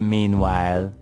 Meanwhile,